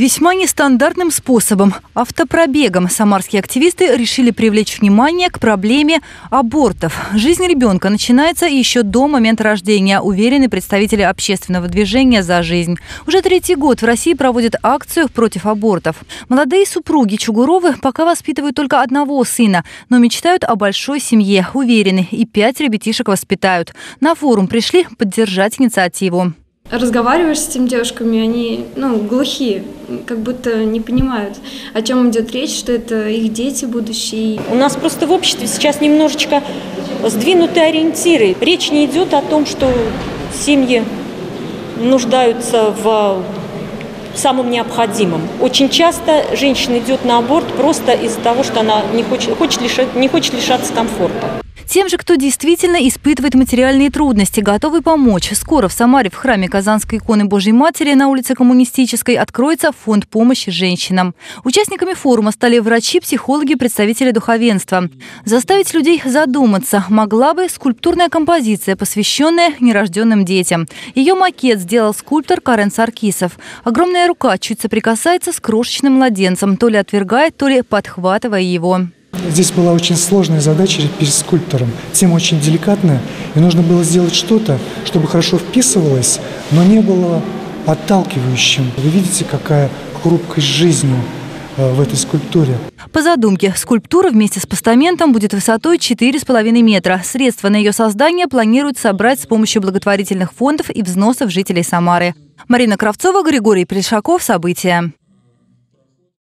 Весьма нестандартным способом – автопробегом самарские активисты решили привлечь внимание к проблеме абортов. Жизнь ребенка начинается еще до момента рождения, уверены представители общественного движения «За жизнь». Уже третий год в России проводят акцию против абортов. Молодые супруги Чугуровы пока воспитывают только одного сына, но мечтают о большой семье, уверены, и пять ребятишек воспитают. На форум пришли поддержать инициативу разговариваешь с этими девушками, они ну, глухие, как будто не понимают, о чем идет речь, что это их дети будущие. У нас просто в обществе сейчас немножечко сдвинуты ориентиры. Речь не идет о том, что семьи нуждаются в самым необходимым. Очень часто женщина идет на аборт просто из-за того, что она не хочет, хочет лишать, не хочет лишаться комфорта. Тем же, кто действительно испытывает материальные трудности, готовы помочь. Скоро в Самаре в храме Казанской иконы Божьей Матери на улице Коммунистической откроется фонд помощи женщинам. Участниками форума стали врачи, психологи, представители духовенства. Заставить людей задуматься могла бы скульптурная композиция, посвященная нерожденным детям. Ее макет сделал скульптор Карен Саркисов. Огромная рука чуть соприкасается с крошечным младенцем, то ли отвергает, то ли подхватывая его. Здесь была очень сложная задача перед скульптором. Тема очень деликатная, и нужно было сделать что-то, чтобы хорошо вписывалось, но не было отталкивающим. Вы видите, какая хрупкость жизни э, в этой скульптуре. По задумке, скульптура вместе с постаментом будет высотой 4,5 метра. Средства на ее создание планируют собрать с помощью благотворительных фондов и взносов жителей Самары. Марина Кравцова, Григорий Плешаков. События.